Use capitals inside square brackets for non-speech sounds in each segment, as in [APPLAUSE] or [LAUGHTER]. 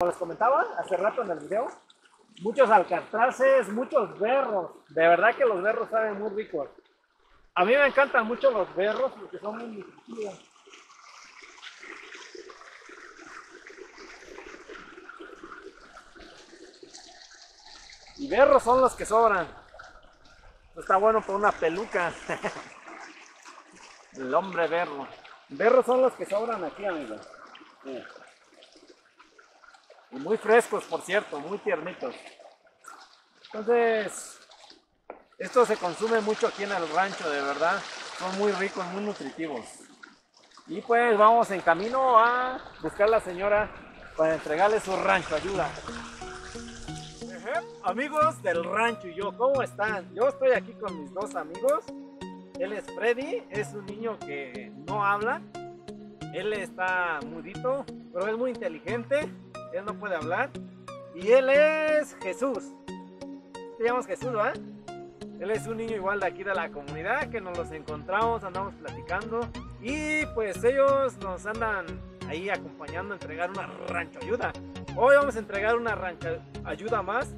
Como les comentaba hace rato en el video, muchos alcatraces, muchos berros. De verdad que los berros saben muy ricos. A mí me encantan mucho los berros porque son muy nutritivos. Y berros son los que sobran. Está bueno por una peluca. [LAUGHS] El hombre berro. Berros son los que sobran aquí, amigos. Y muy frescos, por cierto, muy tiernitos. Entonces, esto se consume mucho aquí en el rancho, de verdad. Son muy ricos, muy nutritivos. Y pues vamos en camino a buscar a la señora para entregarle su rancho ayuda. Amigos del rancho y yo, ¿cómo están? Yo estoy aquí con mis dos amigos. Él es Freddy, es un niño que no habla. Él está mudito, pero es muy inteligente. Él no puede hablar. Y él es Jesús. Te llamas Jesús, ¿verdad? Él es un niño igual de aquí de la comunidad que nos los encontramos, andamos platicando. Y pues ellos nos andan ahí acompañando a entregar una rancho ayuda. Hoy vamos a entregar una rancho ayuda más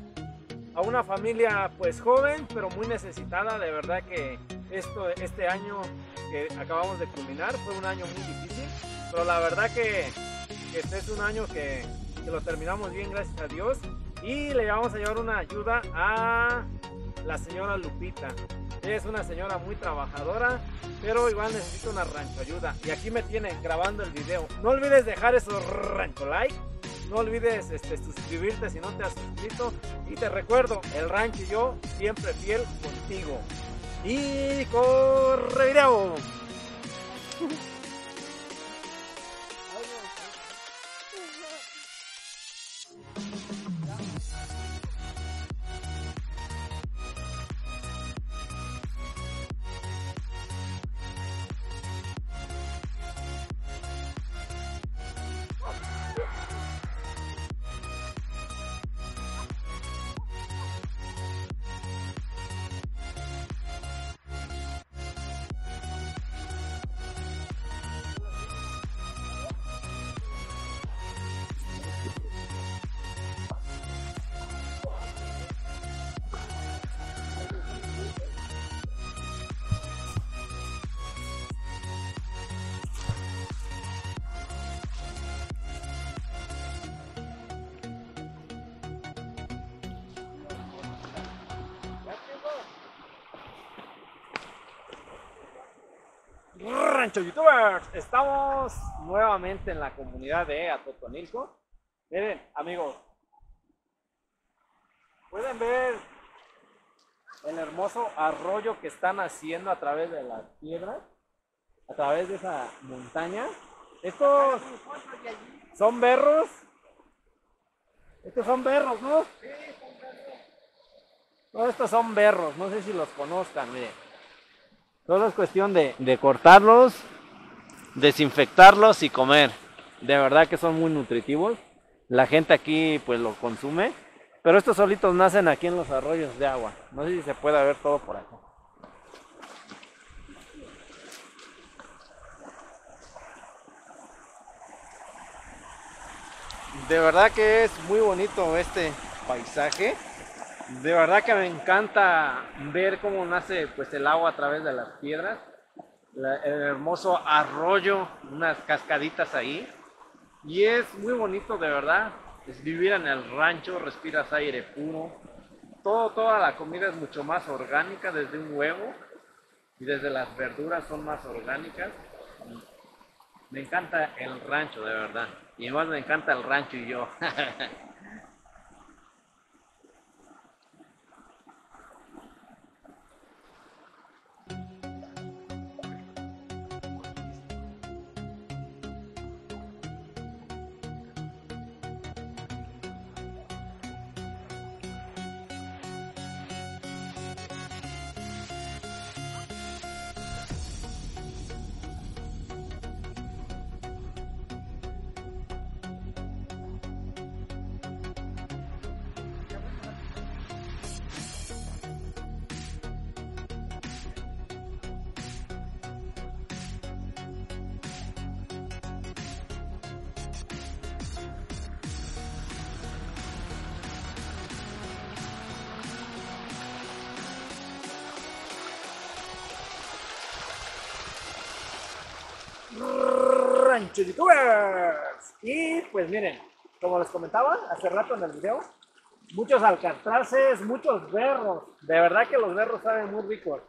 a una familia pues joven pero muy necesitada. De verdad que esto, este año que acabamos de culminar fue un año muy difícil. Pero la verdad que este es un año que, que lo terminamos bien gracias a Dios. Y le vamos a llevar una ayuda a la señora Lupita. Ella es una señora muy trabajadora, pero igual necesita una rancho ayuda. Y aquí me tienen grabando el video. No olvides dejar esos rancho like. No olvides este, suscribirte si no te has suscrito. Y te recuerdo, el rancho y yo siempre fiel contigo. Y corre video. [LAUGHS] Rancho Youtubers, estamos nuevamente en la comunidad de Atotonilco. Miren, amigos, pueden ver el hermoso arroyo que están haciendo a través de las piedras, a través de esa montaña. Estos son berros. Estos son berros, ¿no? No, estos son berros, no sé si los conozcan, miren. Solo es cuestión de, de, cortarlos, desinfectarlos y comer. De verdad que son muy nutritivos. La gente aquí pues lo consume. Pero estos solitos nacen aquí en los arroyos de agua. No sé si se puede ver todo por acá. De verdad que es muy bonito este paisaje de verdad que me encanta ver cómo nace pues el agua a través de las piedras. El hermoso arroyo unas cascaditas ahí. Y es muy bonito de verdad. Es vivir en el rancho respiras aire puro. Todo toda la comida es mucho más orgánica desde un huevo. Y desde las verduras son más orgánicas. Me encanta el rancho de verdad. Y además me encanta el rancho y yo [LAUGHS] rancho. Y pues miren, como les comentaba hace rato en el video, muchos alcatraces, muchos berros. De verdad que los berros saben muy ricos.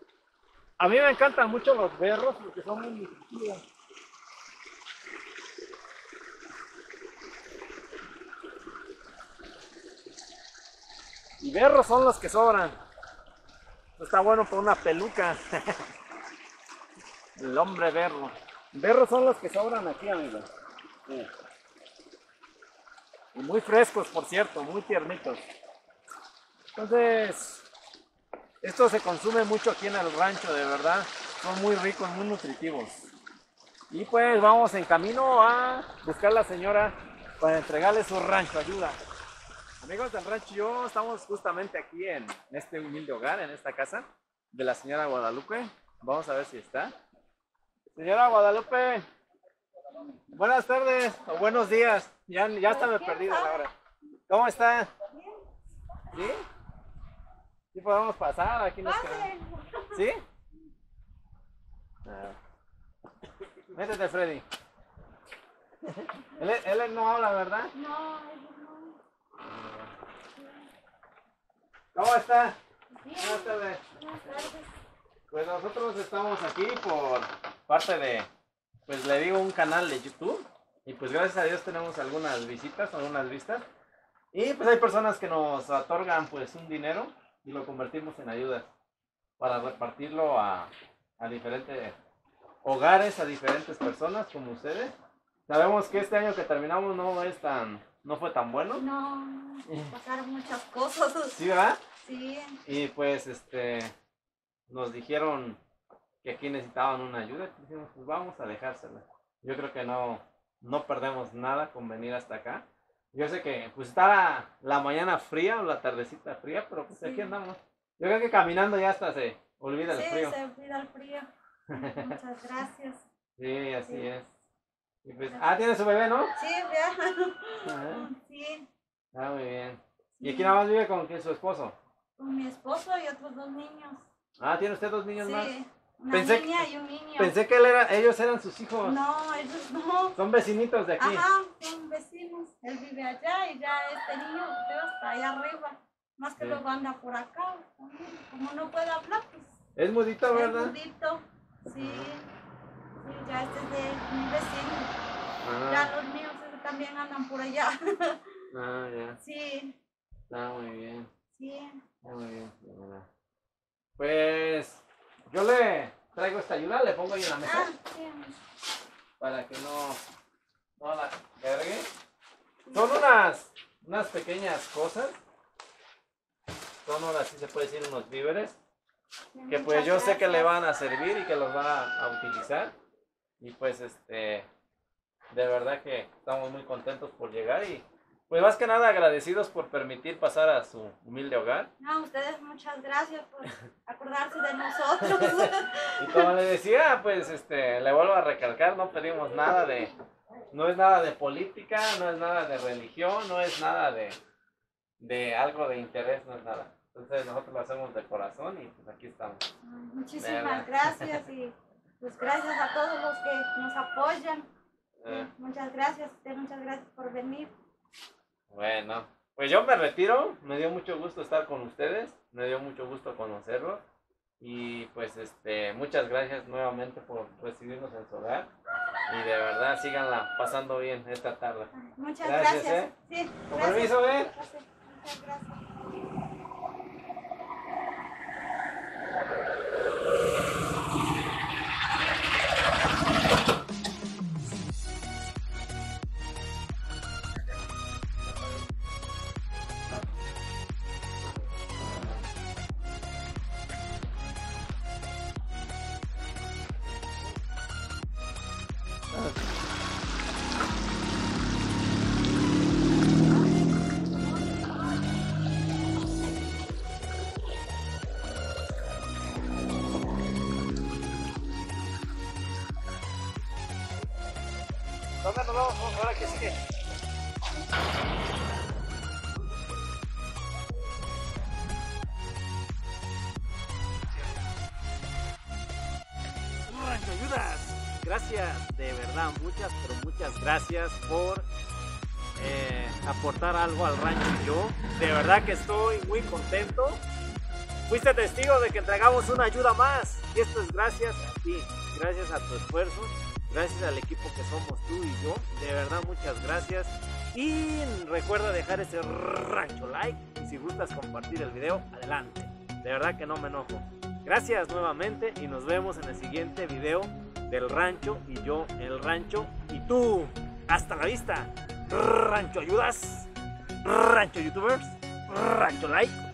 A mí me encantan mucho los berros porque son muy nutritivos. Y berros son los que sobran. Está bueno por una peluca. [LAUGHS] El hombre berro. Berros son los que sobran aquí, amigos. Y muy frescos, por cierto, muy tiernitos. Entonces, esto se consume mucho aquí en el rancho, de verdad. Son muy ricos, muy nutritivos. Y pues vamos en camino a buscar a la señora para entregarle su rancho, ayuda. Amigos del rancho, yo estamos justamente aquí en este humilde hogar, en esta casa de la señora Guadalupe. Vamos a ver si está. Señora Guadalupe, buenas tardes o buenos días. Ya, ya hasta me perdí de la hora. ¿Cómo está? ¿Sí? ¿Sí podemos pasar? Aquí nos quedamos. ¿Sí? Ah. Métete, Freddy. Él, él no habla, ¿verdad? No, no. ¿Cómo está? Bien. Buenas tardes. Buenas tardes. Pues nosotros estamos aquí por parte de, pues le digo, un canal de YouTube. Y pues gracias a Dios tenemos algunas visitas, algunas vistas. Y pues hay personas que nos otorgan pues un dinero y lo convertimos en ayudas para repartirlo a, a diferentes hogares, a diferentes personas como ustedes. Sabemos que este año que terminamos no es tan, no fue tan bueno. No, pasaron muchas cosas. ¿Sí, verdad? Sí, Y pues este nos dijeron que aquí necesitaban una ayuda, dijimos, pues vamos a dejársela. Yo creo que no, no perdemos nada con venir hasta acá. Yo sé que pues está la mañana fría o la tardecita fría, pero pues aquí Sí. andamos. Yo creo que caminando ya hasta se olvida el sí, frío. se olvida el frío. Muchas [LAUGHS] gracias. Sí, así Sí. es. Y pues, ah, tiene su bebé, ¿no? Sí, vea. Ajá. [LAUGHS] Sí, Ah, muy bien. ¿Y sí. aquí nada más vive con quién, su esposo? Con mi esposo y otros dos niños. Ah, ¿tiene usted dos niños más? Sí, una Pensé niña y un niño. Pensé que él era, ellos eran sus hijos. No, ellos no. Son vecinitos de aquí. Ajá, son vecinos. Él vive allá y ya este niño está allá arriba. Más que Sí. luego anda por acá. Como no puede hablar, pues Es mudito, es ¿verdad? mudito. Sí. Sí, ya este es de mi vecino. Ah, Ya los míos también andan por allá. [LAUGHS] ah, ya. Sí, Está muy bien. sí. Está muy bien. de verdad. Pues yo le traigo esta ayuda, le pongo ahí en la mesa Ah, para que no, no la cargue. Son unas, unas pequeñas cosas. Son ahora sí se puede decir unos víveres. Que pues yo sé que le van a servir y que los va a utilizar. Y pues este, de verdad que estamos muy contentos por llegar y pues más que nada agradecidos por permitir pasar a su humilde hogar. No, ustedes muchas gracias por acordarse de nosotros. [LAUGHS] Y como le decía, pues este, le vuelvo a recalcar, no pedimos nada de, no es nada de política, no es nada de religión, no es nada de, de algo de interés, no es nada. Entonces nosotros lo hacemos de corazón y pues aquí estamos. Muchísimas gracias y pues gracias a todos los que nos apoyan. Eh, Muchas gracias, muchas gracias por venir. Bueno, pues yo me retiro, me dio mucho gusto estar con ustedes, me dio mucho gusto conocerlos y pues este, muchas gracias nuevamente por recibirnos en su hogar y de verdad síganla pasando bien esta tarde. Muchas Gracias, gracias. ¿eh? Sí, Con gracias. permiso, ¿eh? Gracias, Muchas gracias. ¿Dónde nos vamos ahora que sigue? Gracias por eh, aportar algo al rancho yo. De verdad que estoy muy contento. Fuiste testigo de que entregamos una ayuda más. Y esto es gracias a ti, gracias a tu esfuerzo, gracias al equipo que somos tú y yo. De verdad, muchas gracias. Y recuerda dejar ese rancho like. Y si gustas compartir el video, adelante. De verdad que no me enojo. Gracias nuevamente y nos vemos en el siguiente video del rancho y yo el rancho y tú. Hasta la vista. Rancho ayudas. Rancho youtubers. Rancho like.